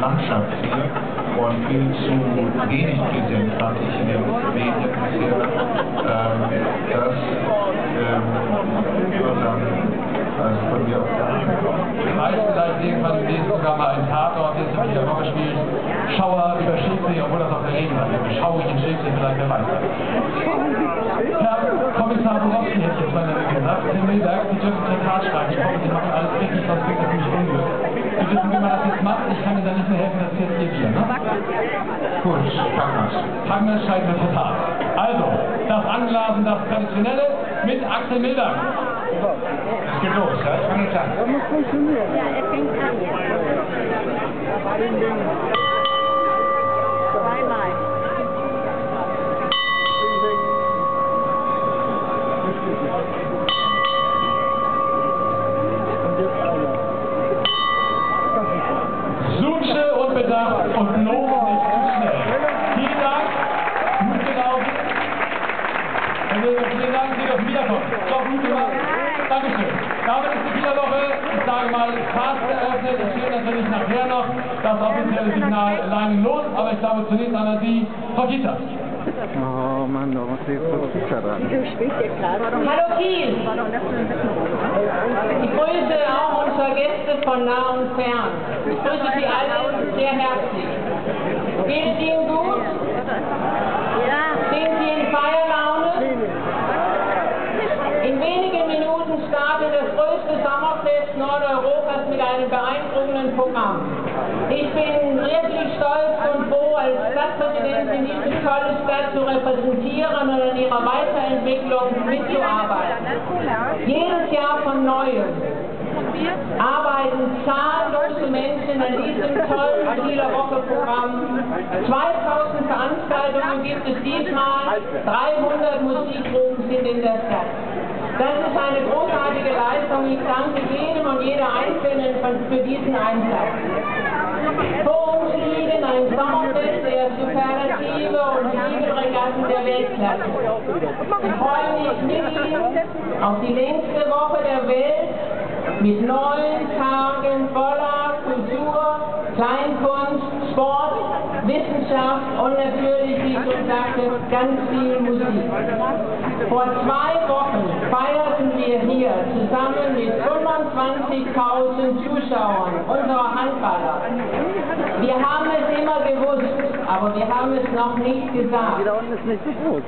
Landschaft hier und viel zu wenig präsent fand ich in den Medien bisher. Ähm, das ähm, wird dann also von mir auch gar nicht kommen. Die meisten seid irgendwann gewesen, sogar mal ein Tatort, jetzt in dieser Woche spielt. Schauer über Schildsee, obwohl das auf der Regenwand ist. Schaurig in Schildsee, vielleicht wer weiß. Herr Kommissar Borowski hätte ich jetzt mal gesagt, Herr Milberg, Sie dürfen Tat schreiben. Ich hoffe, Sie machen alles richtig, sonst bringt das nämlich Unglück. Sie wissen, wie man das jetzt macht. Ich kann Ihnen da nicht mehr helfen, das ist jetzt Ihr Bier. Ne? Gut, Packmas. Packmas scheint mir total. Also, das Anglasen, das Traditionelle mit Axel Milberg. Es geht los, ja? Jetzt. Das muss funktionieren. Ja, er fängt an. Zweimal. Ich sage mal, fast eröffnet. Es steht natürlich nachher noch das offizielle Signal Leinen los, aber ich glaube zunächst einmal Sie, Frau Kita. Oh Mann, da muss ich so sicher dran. Hallo Kiel! Ich grüße auch unsere Gäste von nah und fern. Ich grüße Sie alle sehr herzlich. Geht es Ihnen gut? Ja. Sind Sie in Feierlaune? In wenigen Minuten startet das größte Sommerfest Nordeuropas mit beeindruckenden Programm. Ich bin wirklich stolz und froh, als Stadtpräsidentin diese tolle Stadt zu repräsentieren und an ihrer Weiterentwicklung mitzuarbeiten. Jedes Jahr von Neuem arbeiten zahllose Menschen an diesem tollen Kieler Woche-Programm. 2000 Veranstaltungen gibt es diesmal, 300 Musikgruppen sind in der Stadt. Das ist eine großartige Leistung. Ich danke jedem und jeder Einzelnen für diesen Einsatz. Vor uns liegen ein Sommerfest der Superlative und Siegelregatten der Weltklasse. Ich freue mich mit Ihnen auf die längste Woche der Welt mit neun Tagen voller Kultur, Kleinkunst, Sport, Wissenschaft und natürlich, wie ich schon sagte, ganz viel Musik. Vor zwei Wochen zusammen mit 25.000 Zuschauern, unsere Handballer. Wir haben es immer gewusst, aber wir haben es noch nicht gesagt.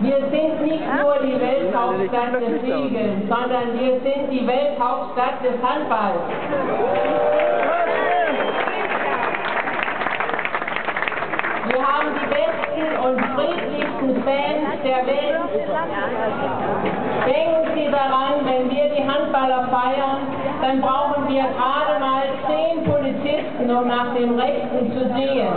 Wir sind nicht nur die Welthauptstadt des Segelns, sondern wir sind die Welthauptstadt des Handballs. Wir haben die besten und friedlichsten Fans der Welt. Denken Sie daran, Handballer feiern, dann brauchen wir gerade mal zehn Polizisten, um nach dem Rechten zu sehen.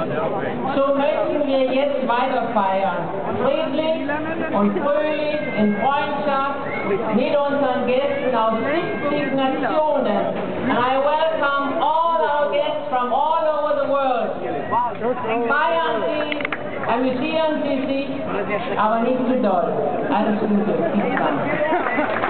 So möchten wir jetzt weiter feiern. Friedlich und fröhlich, in Freundschaft, mit unseren Gästen aus 70 Nationen. And I welcome all our guests from all over the world. Feiern Sie, amüsieren Sie sich, aber nicht zu doll. Alles Gute. Vielen Dank.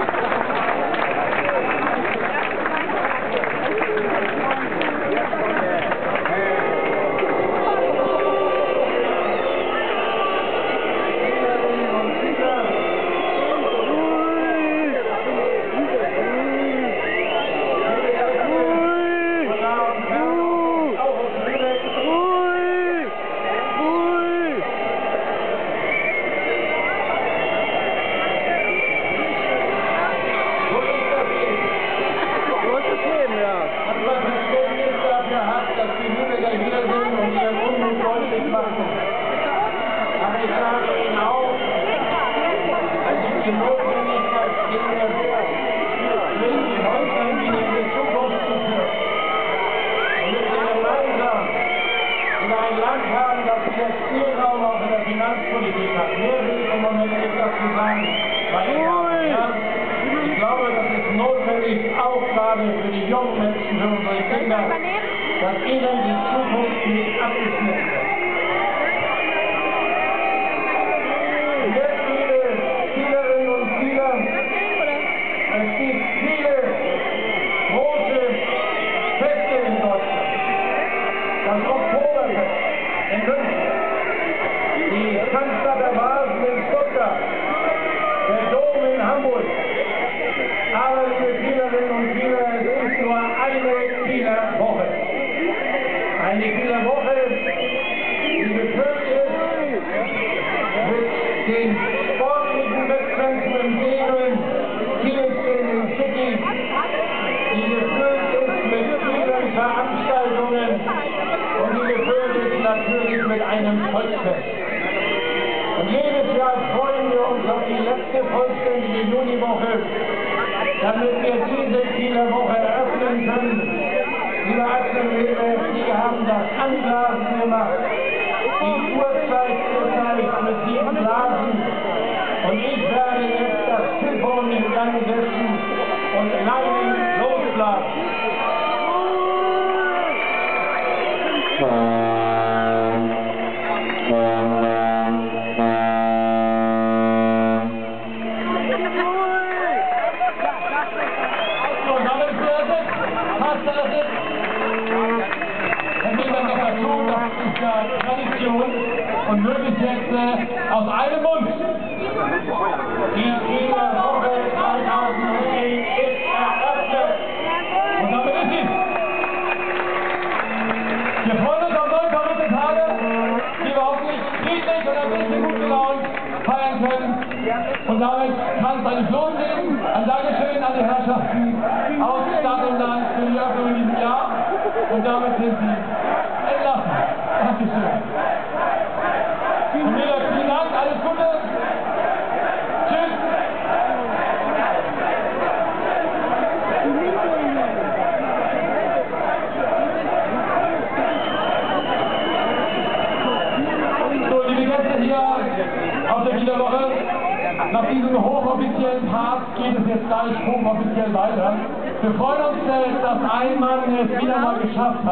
Haben, das mehr Spielraum auch in der Finanzpolitik hat. Mehr will ich im Moment nicht dazu sagen, und Herren. Ich glaube, das ist notwendig, auch gerade für die jungen Menschen, für unsere Kinder, dass ihnen die Zukunft nicht abgeschnitten Volksfest. Und jedes Jahr freuen wir uns auf die letzte vollständige Juniwoche, damit wir diese Zielerwoche eröffnen können. Lieber Axel Weber, Sie haben das Anblasen gemacht, die Uhrzeit gezeigt mit sieben Blasen. Und ich werde jetzt das Telefon in Gang setzen aus einem Mund. Die Zielerwoche 2010 ist eröffnet. Und damit ist sie. Wir freuen uns auf neun verrückte Tage, die wir hoffentlich friedlich und ein bisschen gut gelaunt feiern können. Und damit kann es eigentlich losgehen. Ein Dankeschön an die Herrschaften aus Stadt und Land für die Öffnung in diesem Jahr. Und damit sind sie entlassen. Dankeschön. Der Wiederwoche, nach diesem hochoffiziellen Part geht es jetzt gleich hochoffiziell weiter. Wir freuen uns, dass ein Mann es wieder mal geschafft hat.